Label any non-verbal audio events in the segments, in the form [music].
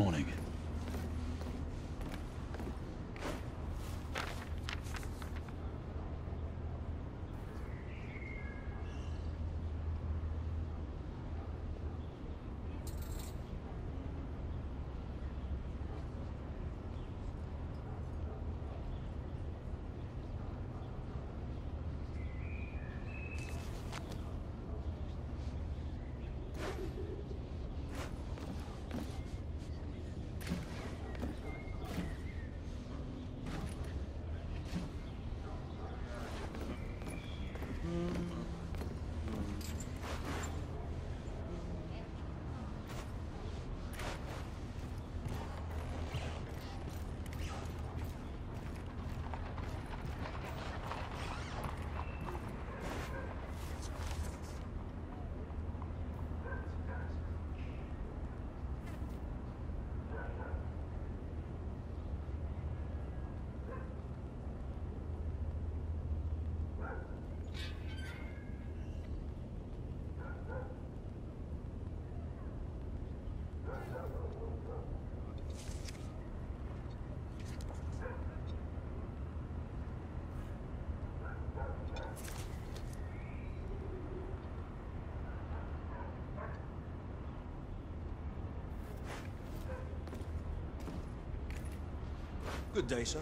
morning. Good day, sir.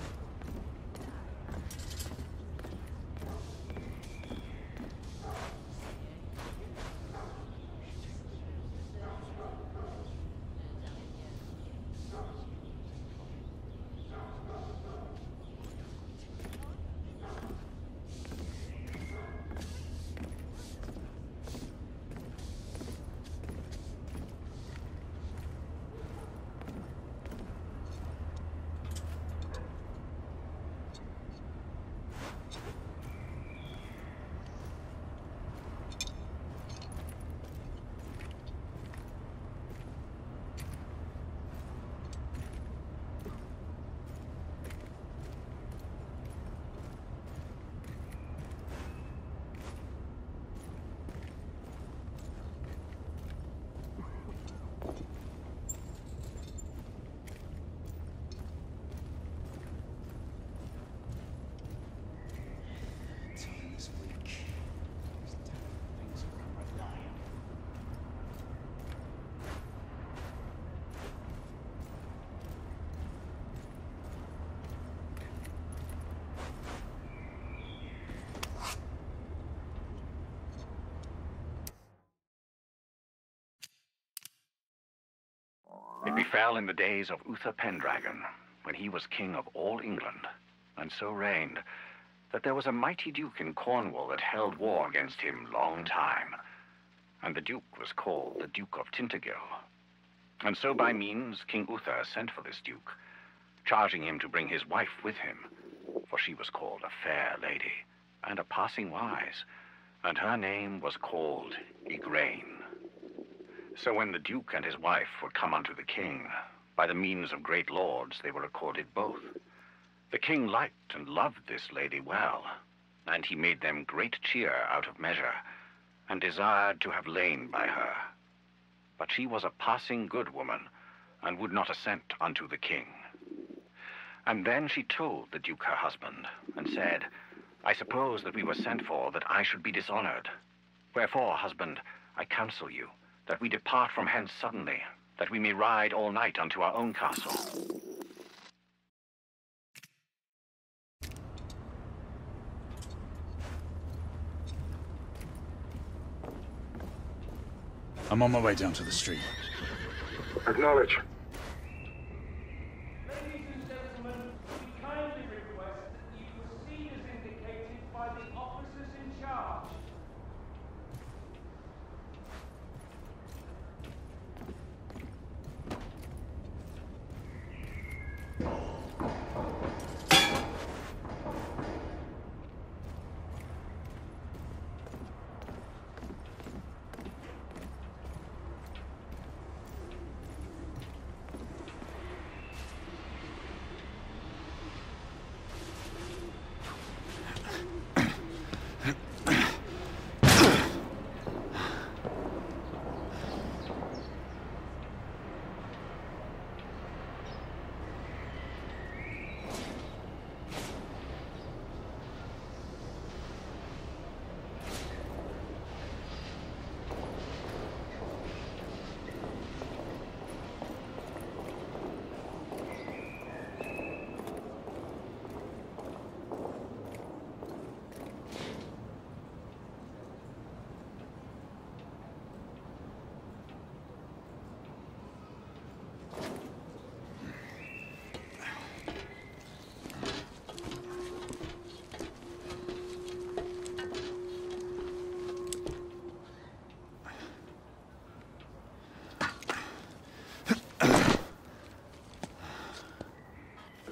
It befell in the days of Uther Pendragon, when he was king of all England, and so reigned, that there was a mighty duke in Cornwall that held war against him long time. And the duke was called the Duke of Tintagel. And so by means King Uther sent for this duke, charging him to bring his wife with him, for she was called a fair lady, and a passing wise, and her name was called Igraine. So when the duke and his wife were come unto the king, by the means of great lords they were accorded both. The king liked and loved this lady well, and he made them great cheer out of measure, and desired to have lain by her. But she was a passing good woman, and would not assent unto the king. And then she told the duke her husband, and said, I suppose that we were sent for that I should be dishonored. Wherefore, husband, I counsel you, that we depart from hence suddenly, that we may ride all night unto our own castle. I'm on my way down to the street. Acknowledge.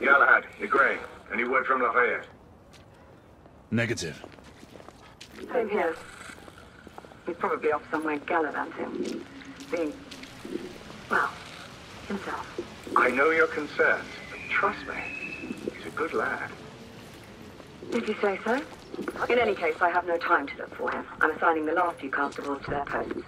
Galahad, Igraine. Any word from Lafayette? Negative. Same here. He's probably off somewhere gallivanting. Being, well, himself. I know your concerns, but trust me, he's a good lad. Did you say so? In any case, I have no time to look for him. I'm assigning the last few constables to their posts.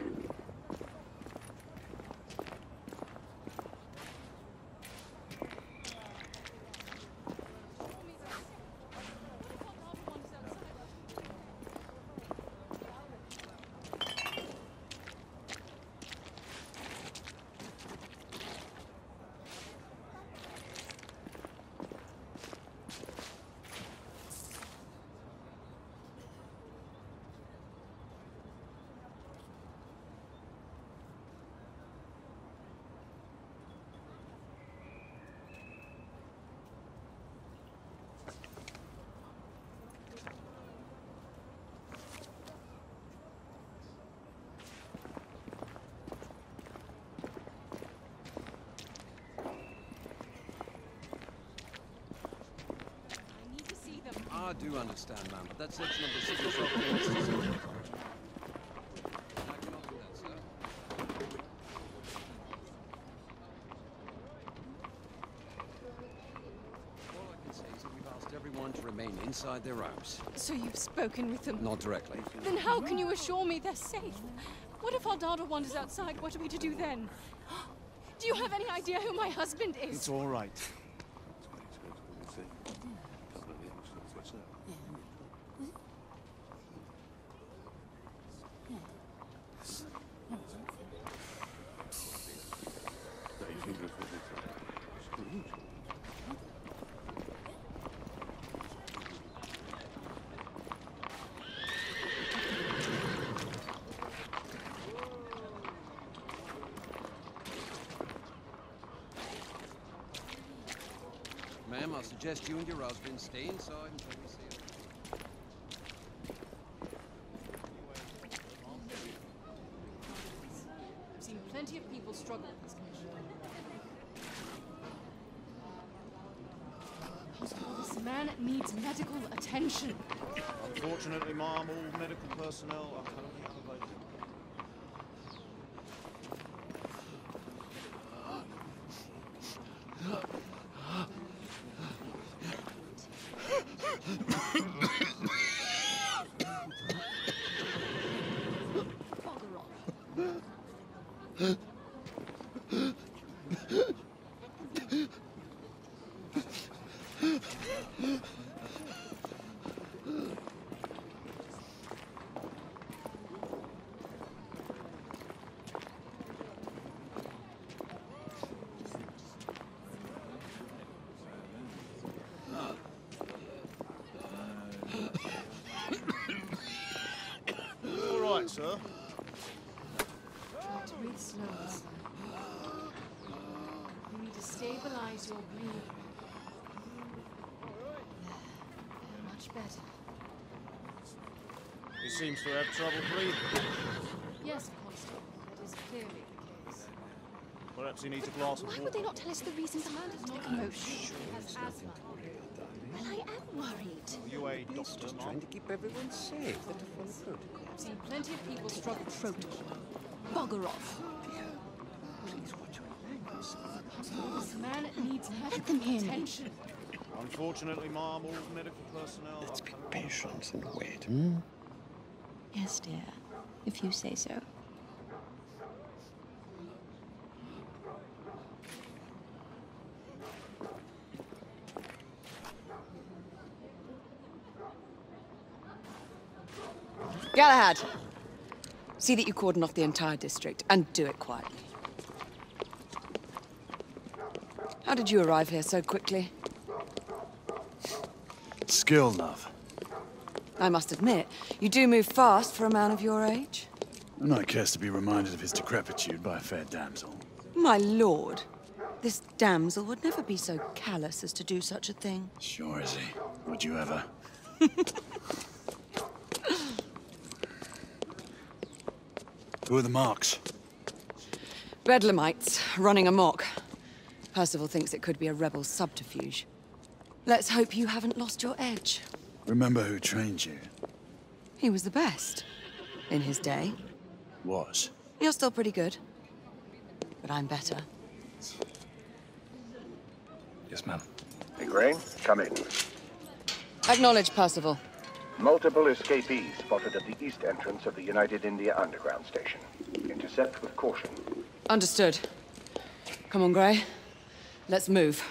I do understand, ma'am, but that section of the city shop needs to. I cannot do that, sir. All I can say is that we've asked everyone to remain inside their homes. So you've spoken with them? Not directly. Then how can you assure me they're safe? What if Aldado wanders outside? What are we to do then? [gasps] Do you have any idea who my husband is? It's all right. Ma'am, I suggest you and your husband stay inside until we see it. I've seen plenty of people struggle with this condition. This man needs medical attention. Unfortunately, Mom, all medical personnel are currently unavailable. Bugger off. All right, sir. Try to breathe slowly, sir. You need to stabilize your breathing. There. There, much better. He seems to have trouble breathing. Yes, Constable, that is clearly the case. Perhaps he needs a glass of Why would they not tell us the reason behind his neck emotion? He has asthma. Well, I am worried. Are you a doctor, Mom? to keep everyone safe. Let the fun good. I've seen plenty of people struggle with this condition. Bugger off. Please watch your language. This man needs them medical hear me. attention. Unfortunately, Mom, all medical personnel are be patient and wait. Hmm? Yes, dear. If you say so. Galahad, see that you cordon off the entire district, and do it quietly. How did you arrive here so quickly? Skill, love. I must admit, you do move fast for a man of your age. And I cares to be reminded of his decrepitude by a fair damsel. My lord, this damsel would never be so callous as to do such a thing. Sure is he. Would you ever? [laughs] Who are the marks? Bedlamites running amok. Percival thinks it could be a rebel subterfuge. Let's hope you haven't lost your edge. Remember who trained you? He was the best. In his day. Was. You're still pretty good. But I'm better. Yes, ma'am. Igraine, come in. Acknowledge, Percival. Multiple escapees spotted at the east entrance of the United India Underground Station. Intercept with caution. Understood. Come on, Gray. Let's move.